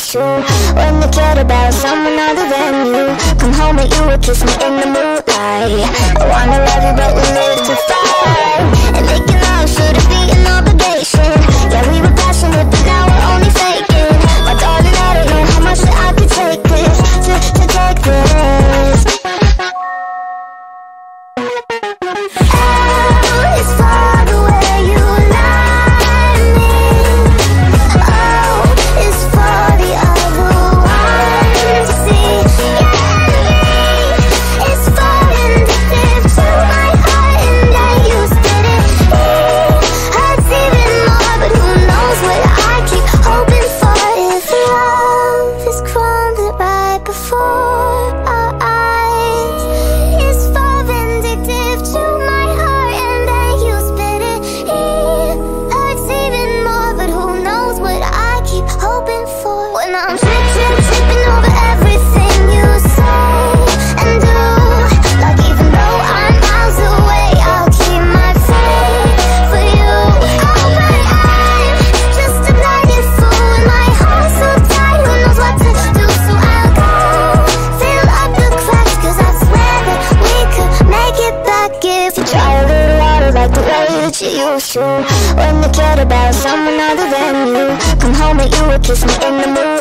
it's true When you cared about someone other than you Come home and you would kiss me in the moonlight. I wanna love you but we live to fight. And thinking love shouldn't be an obligation Yeah, we true When you cared about someone other than you Come home and you will kiss me in the mood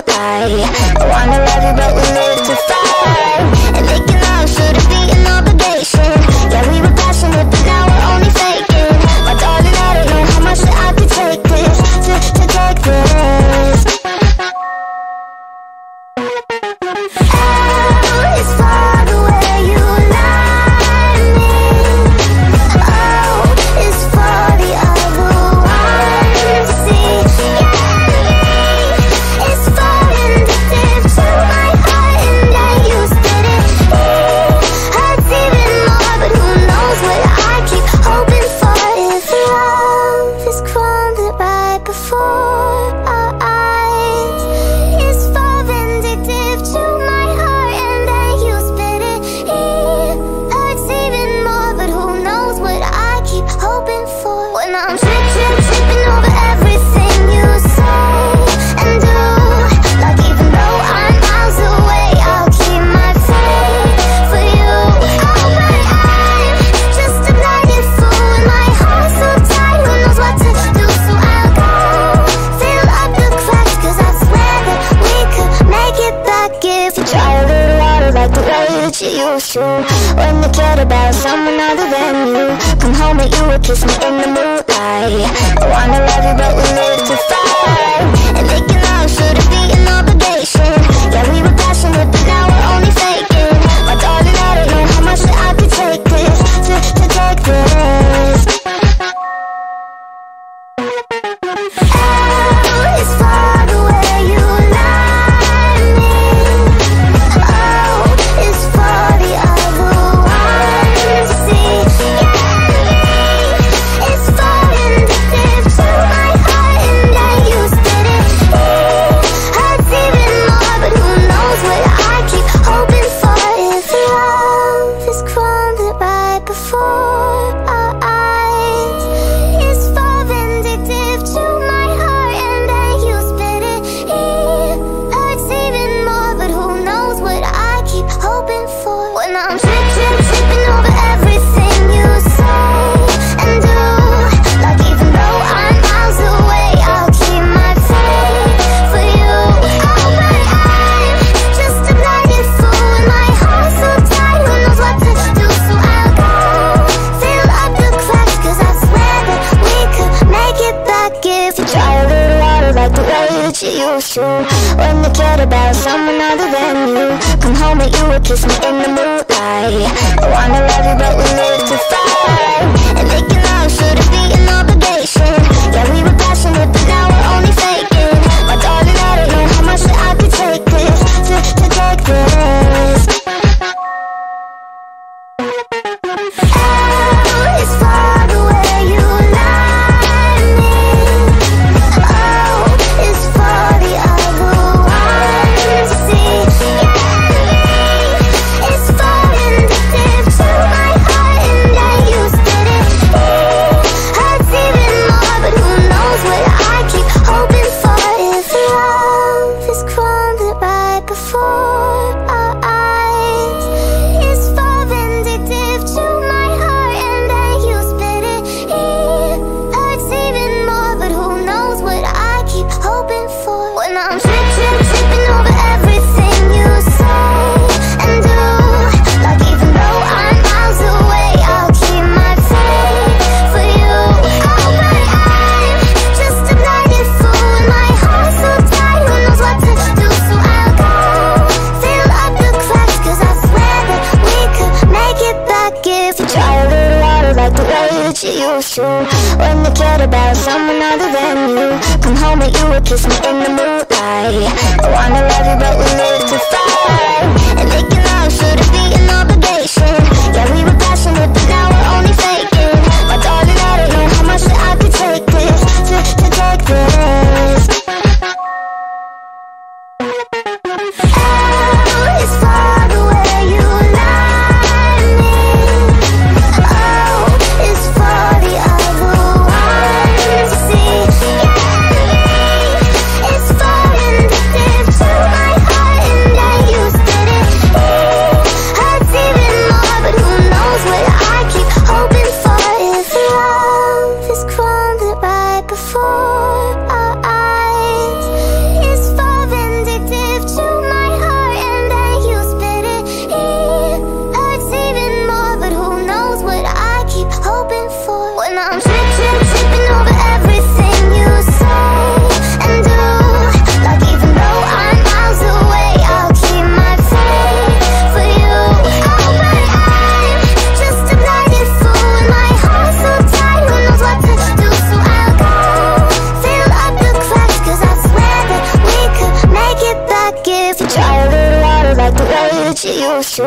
like the way that you used to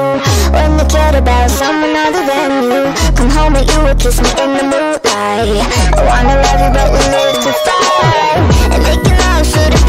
When you cared about someone other than you Come home and you would kiss me in the moonlight I wanna love you but we live to fight. And making love should've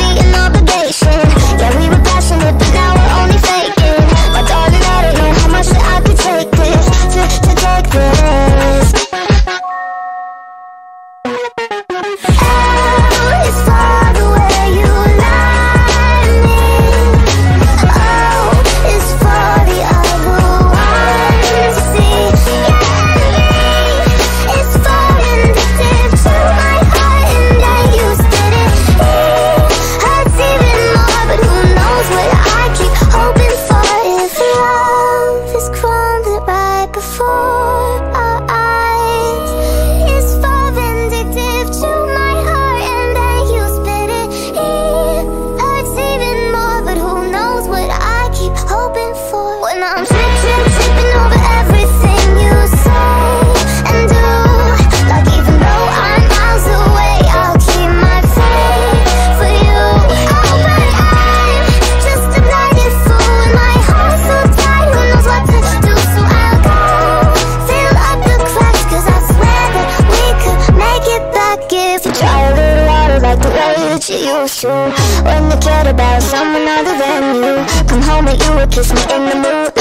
goes through When you cared about someone other than you Come home and you will kiss me in the moonlight.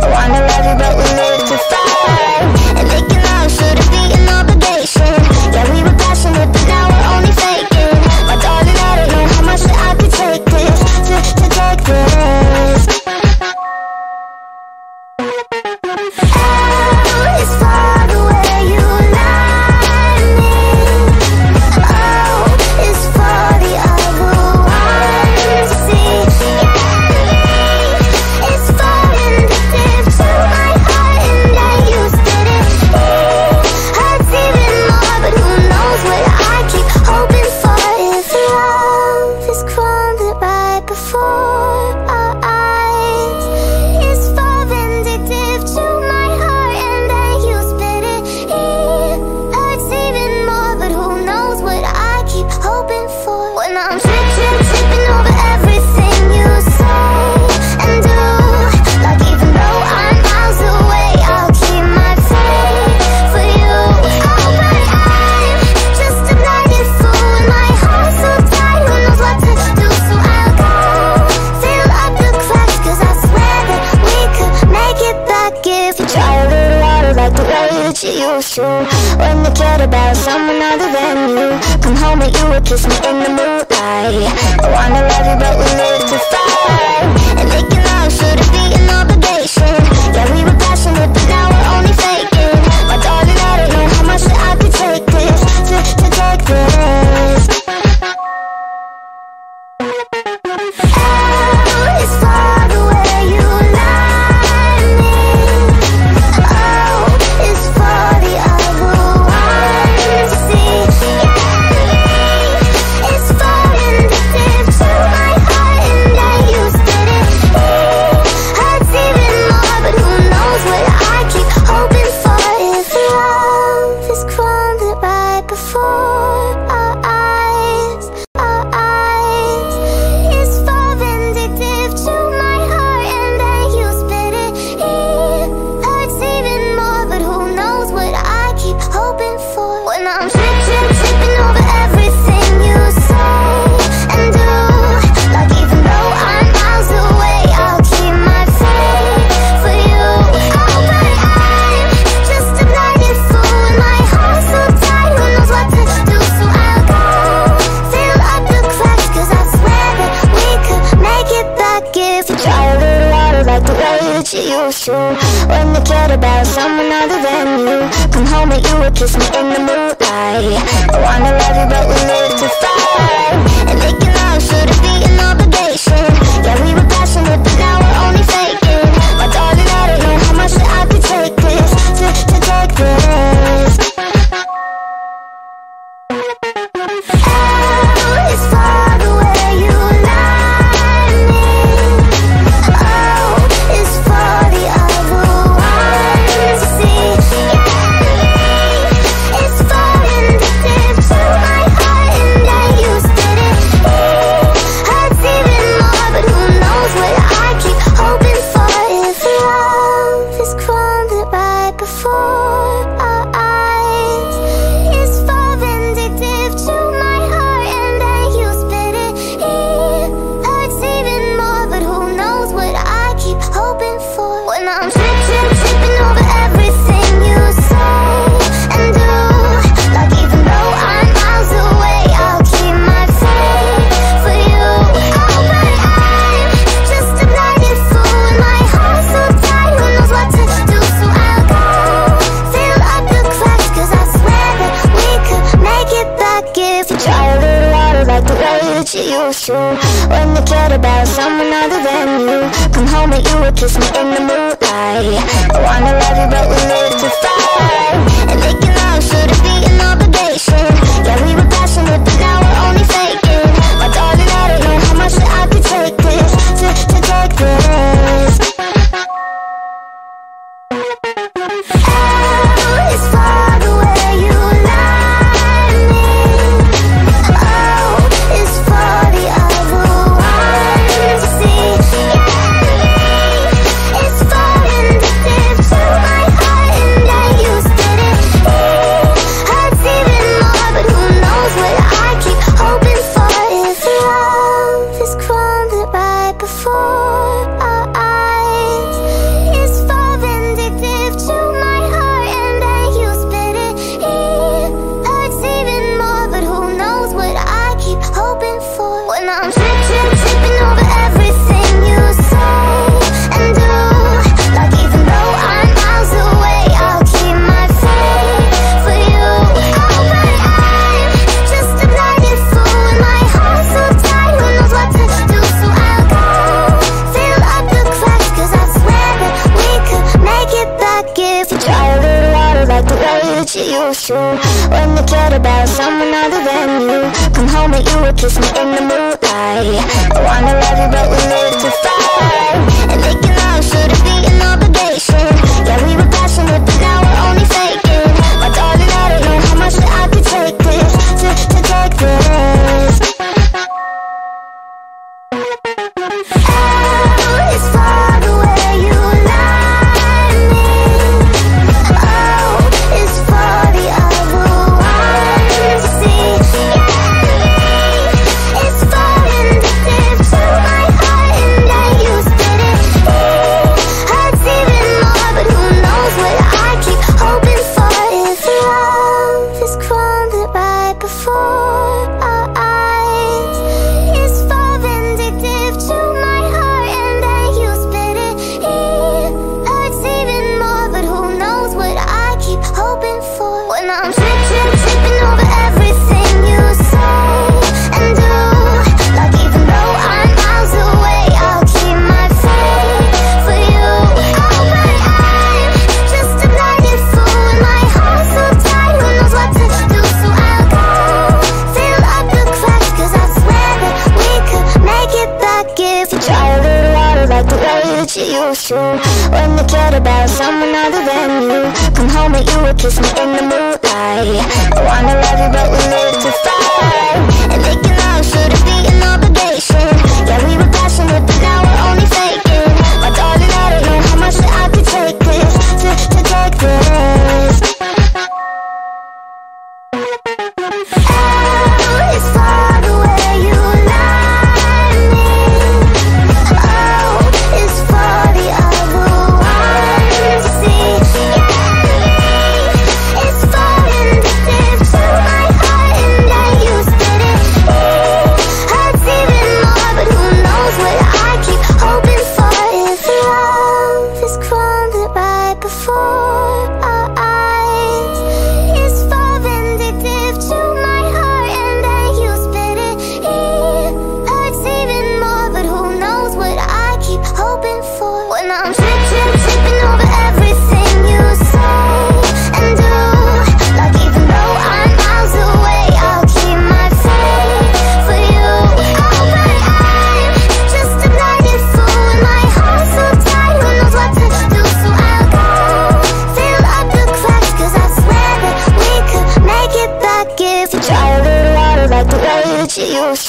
I wanna love you but we live to fight. true When you cared about someone other than you Come home and you would kiss me in the moonlight. I wanna love you but we live too far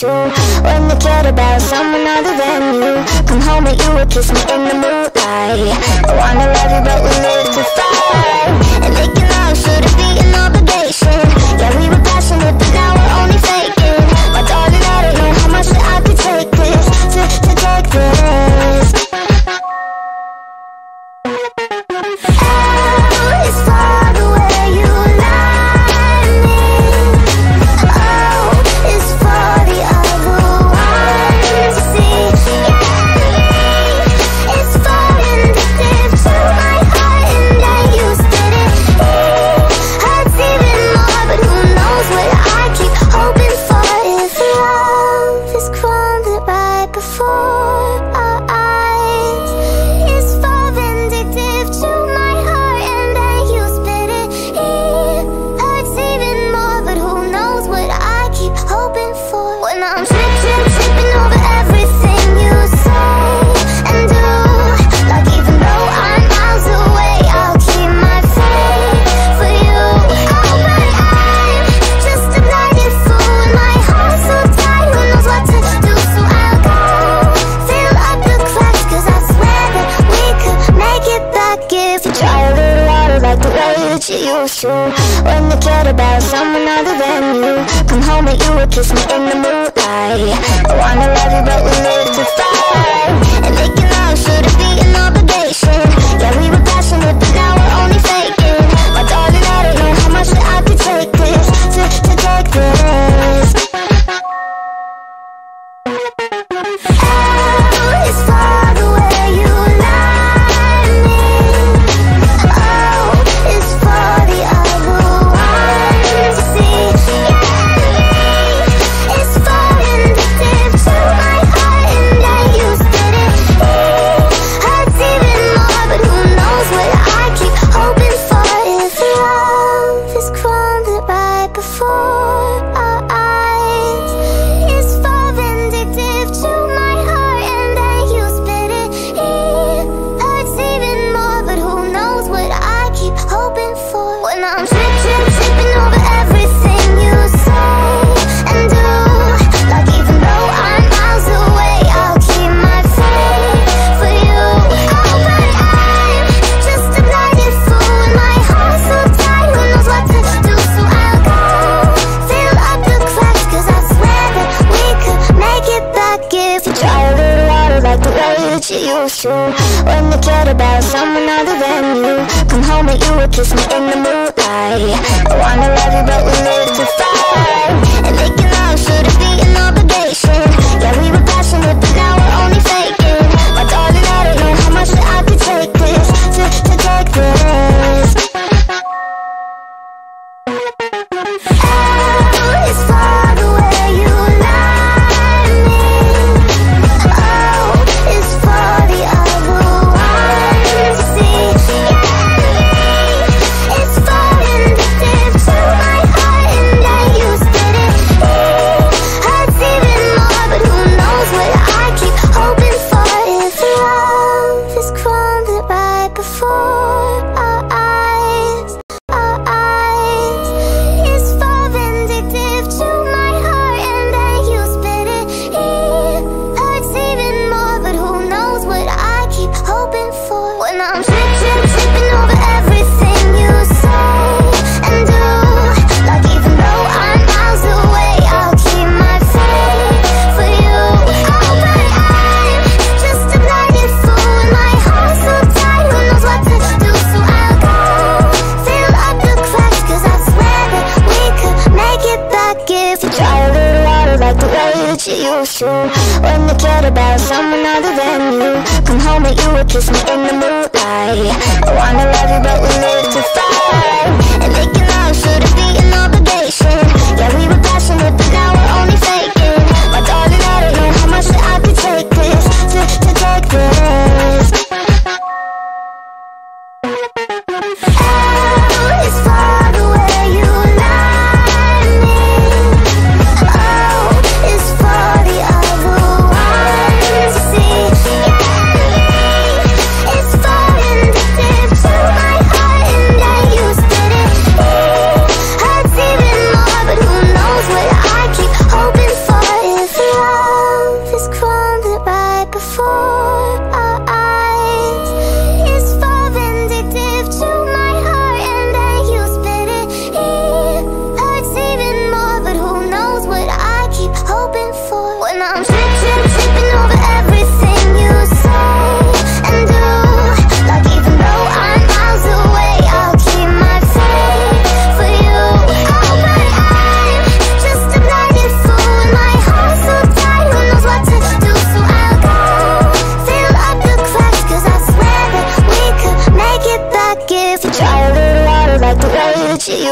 used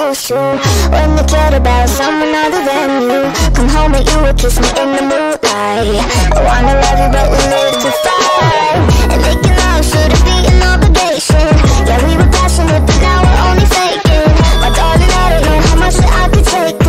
feels true When you care about someone other than you. Come home and you will kiss me in the moonlight. I wanna love you but we live to fight. And making love shouldn't be an obligation. Yeah, we were passionate but now we're only faking. My darling, I don't know how much I take.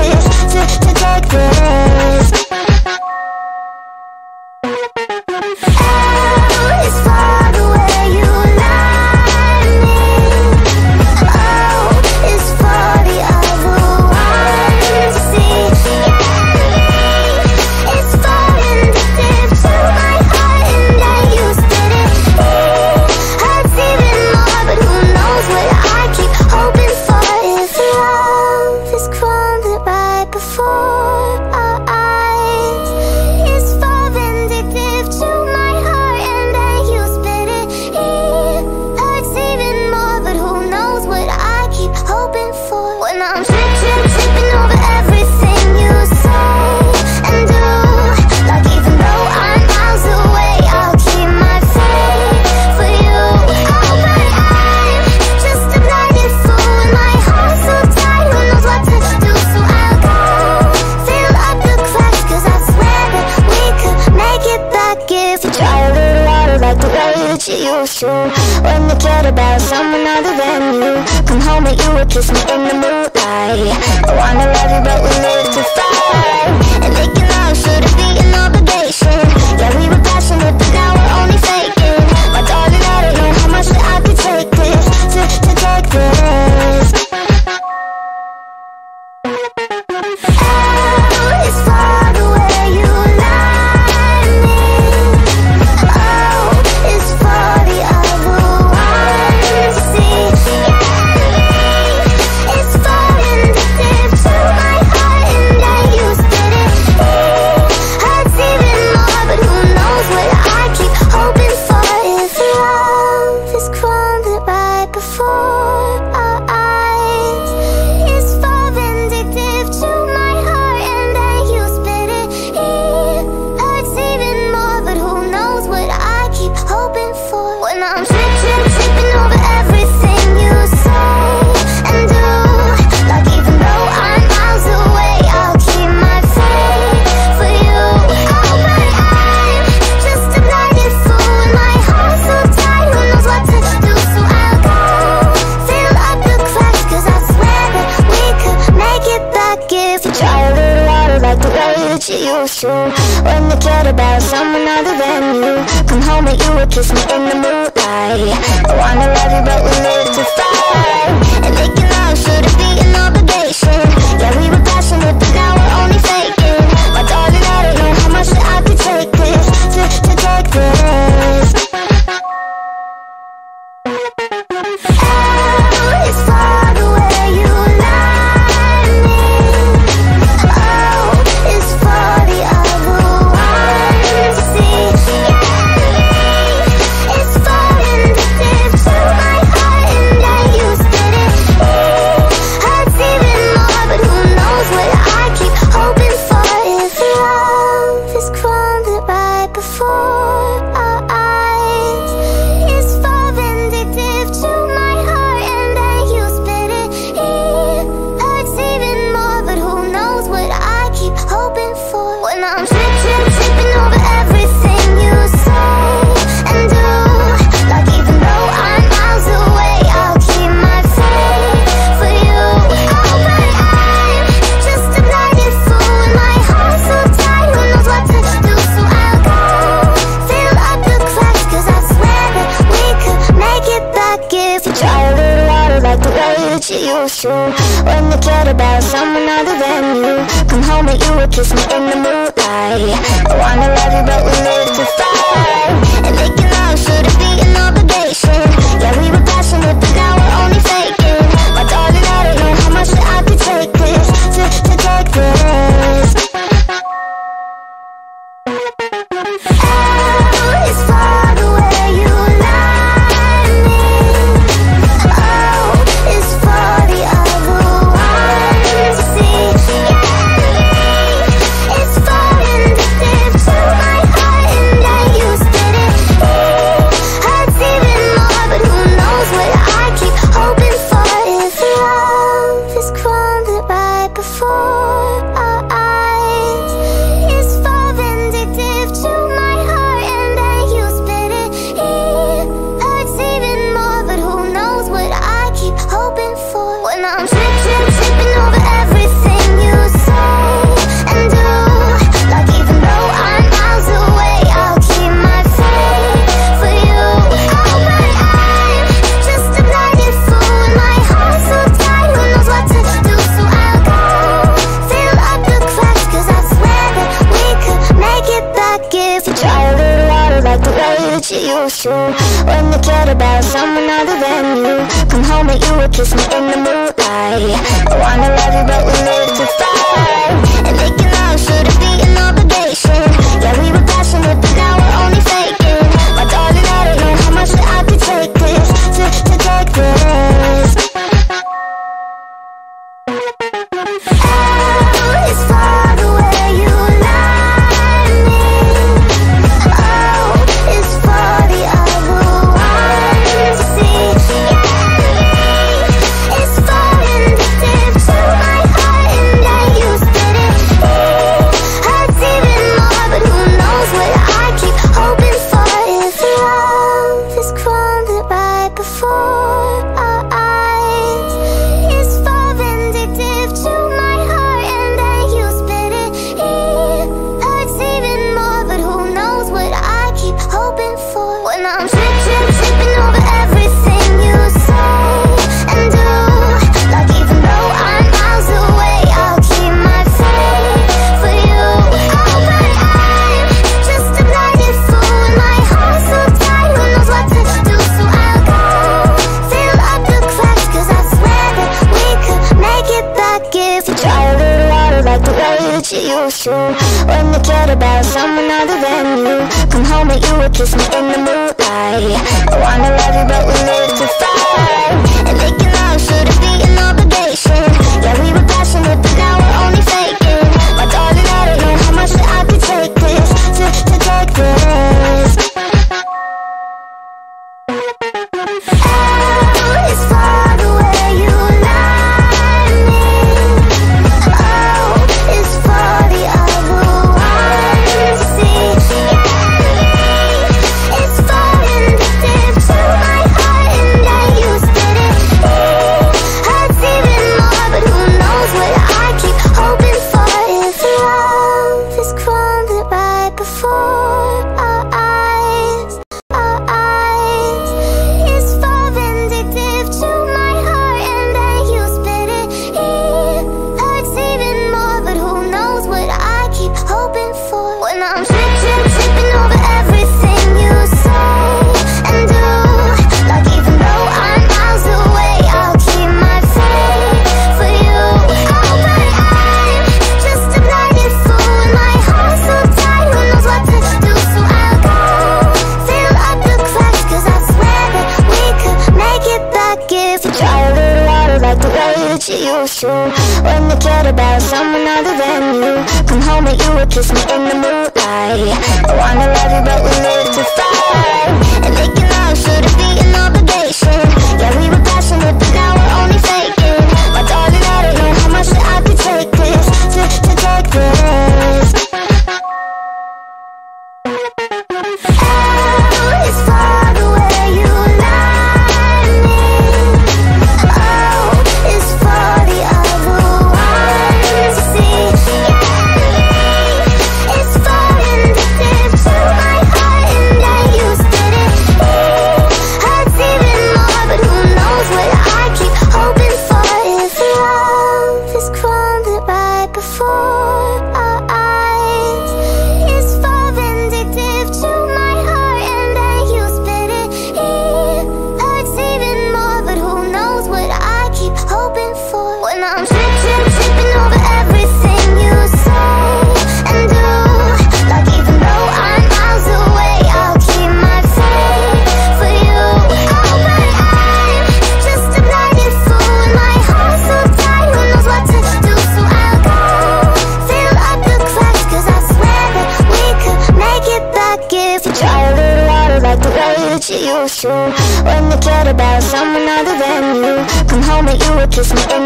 Kiss me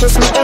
home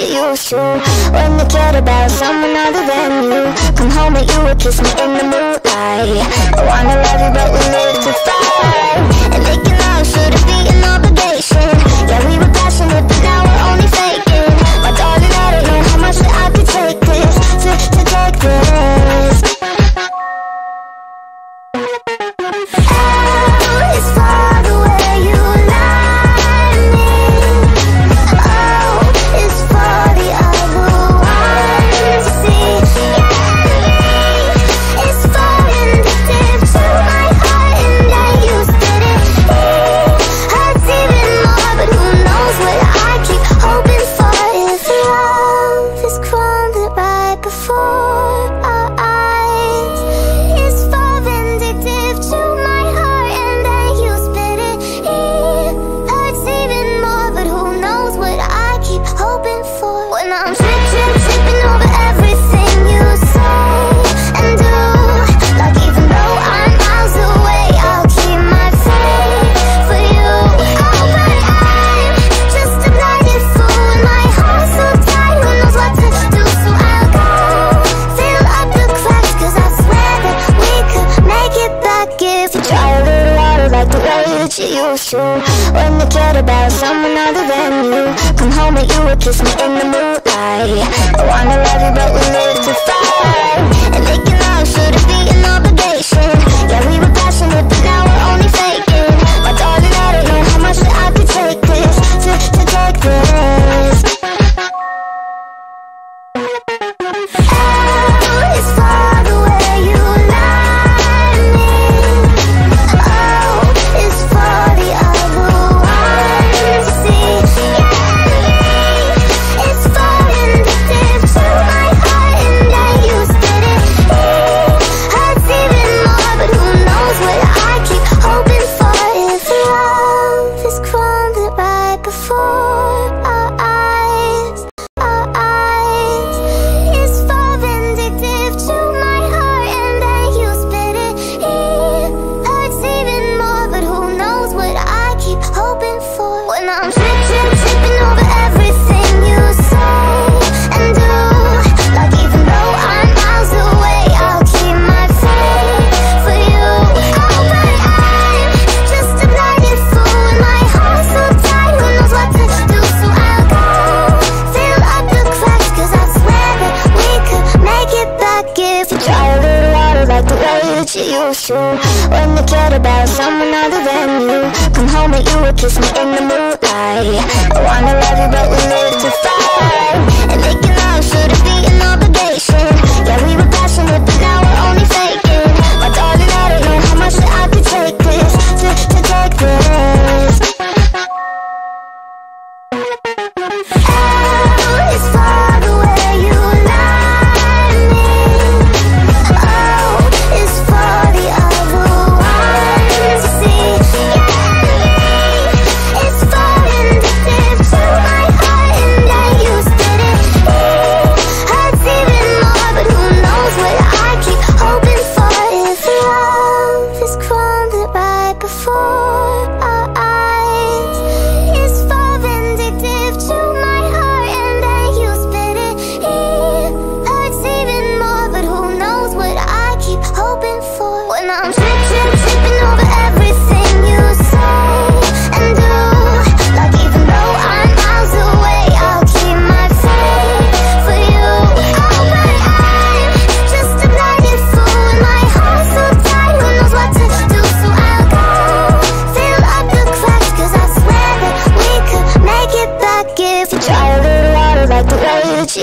to you, sure When you cared about someone other than you Come home and you would kiss me in the moonlight I wanna love you but we live to fight And they can all shoot. goes through When you cared about someone other than you Come home and you will kiss me in the moonlight. I wanna love you but we live to fight. And thinking I should've been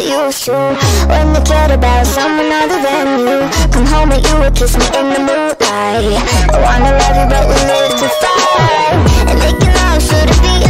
used to When you cared about someone other than you Come home and you would kiss me in the moonlight. I wanna love you but we live to fight. And making love shouldn't be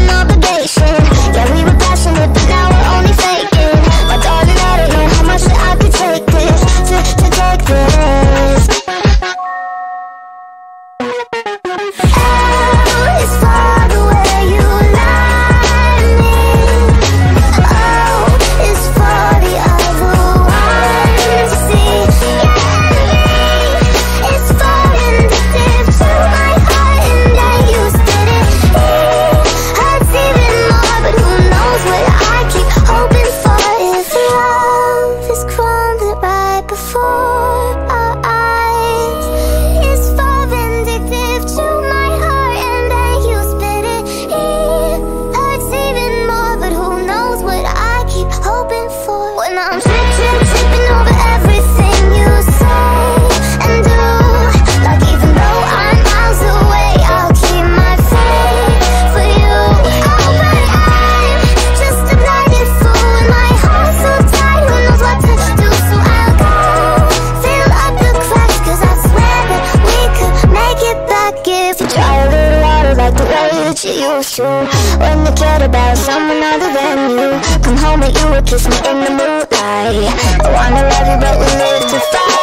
you would kiss me in the moonlight. I wanna love you but we live too far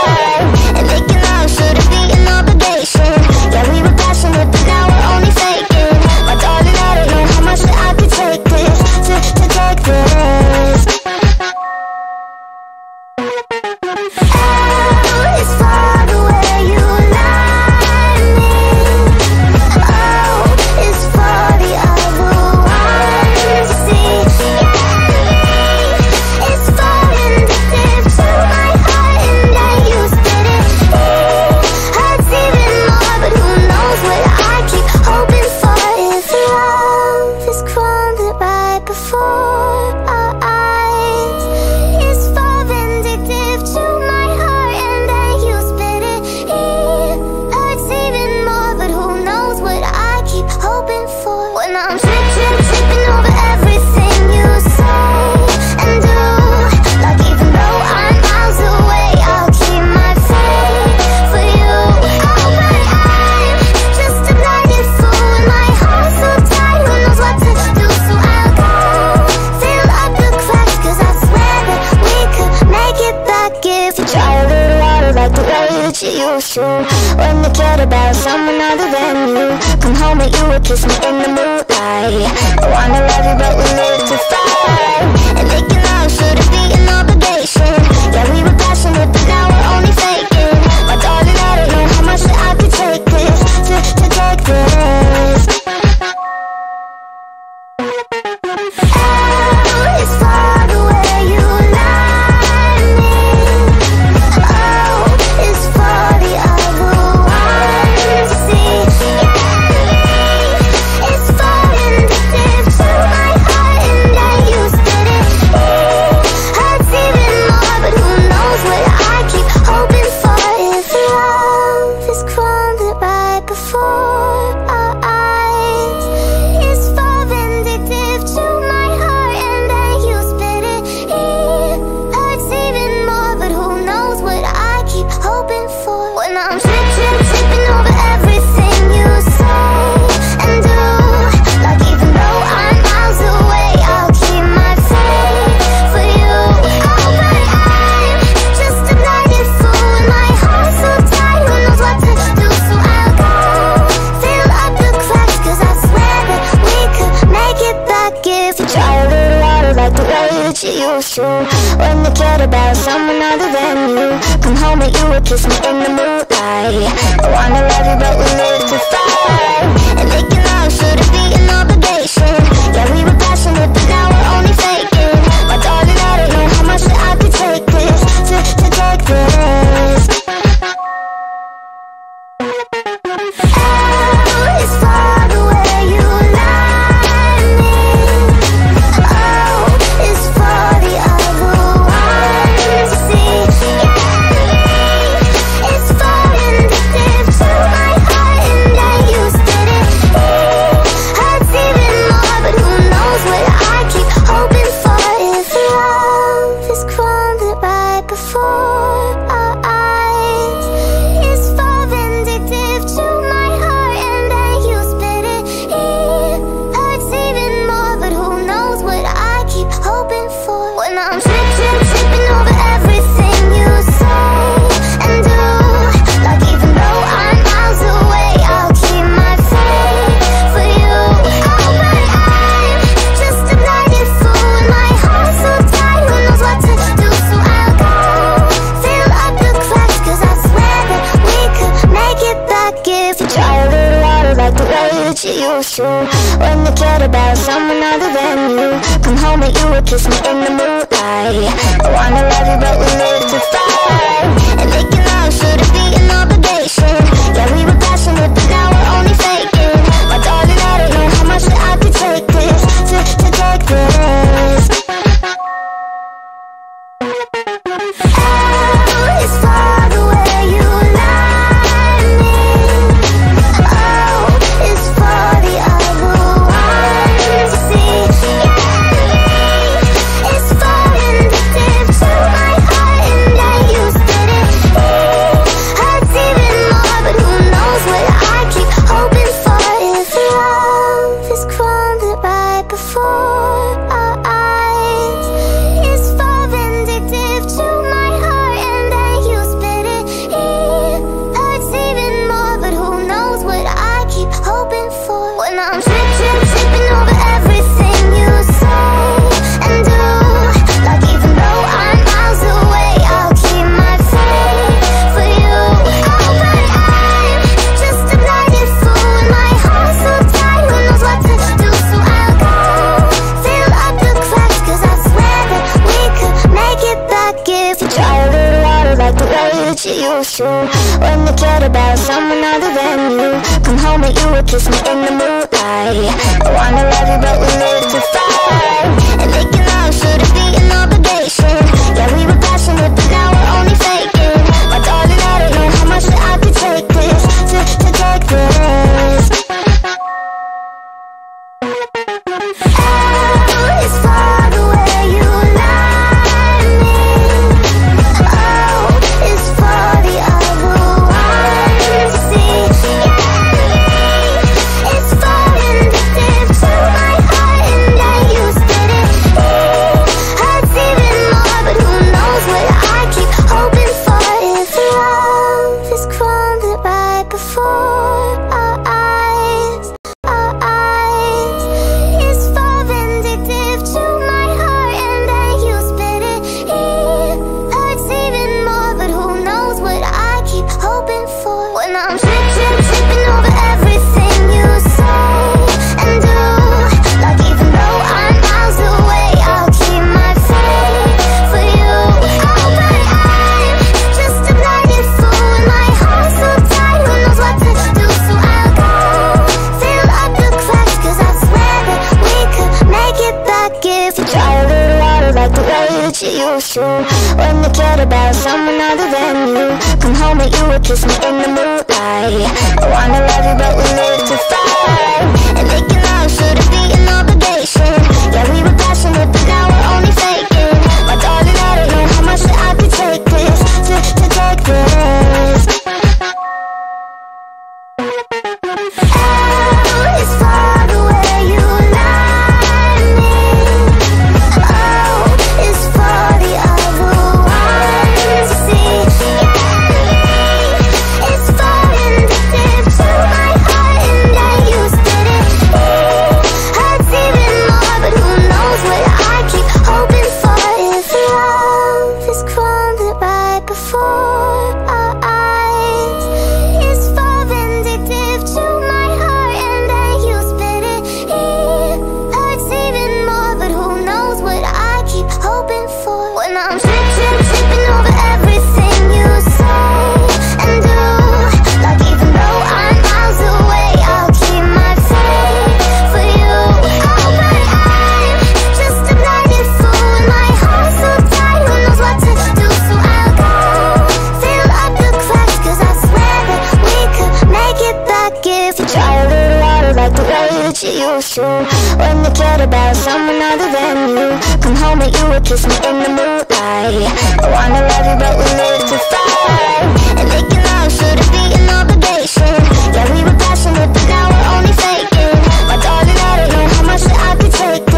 it's true When you cared about someone other than you Come home and you would kiss me in the moonlight. I wanna love you but we live to fight. And making love shouldn't be an obligation? Yeah, we were passionate but now we're only faking. My darling, I don't know how much that I could take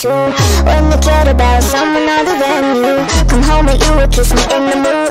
true When you cared about someone other than you Come home and you would kiss me in the mood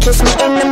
kiss me in the